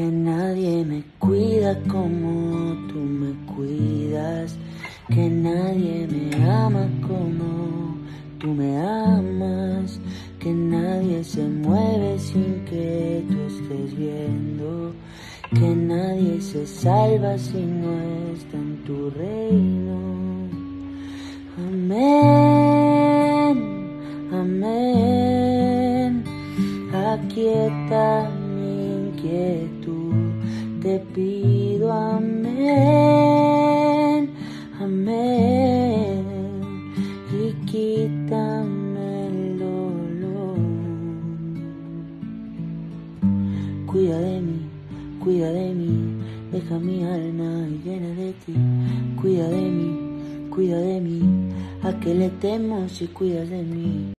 que nadie me cuida como tú me cuidas, que nadie me ama como tú me amas, que nadie se mueve sin que tú estés viendo, que nadie se salva si no está en tu reino. Amén, amén, aquieta te pido amén, amén, y quítame el dolor. Cuida de mí, cuida de mí, deja mi alma llena de ti, cuida de mí, cuida de mí, a que le temo si cuidas de mí.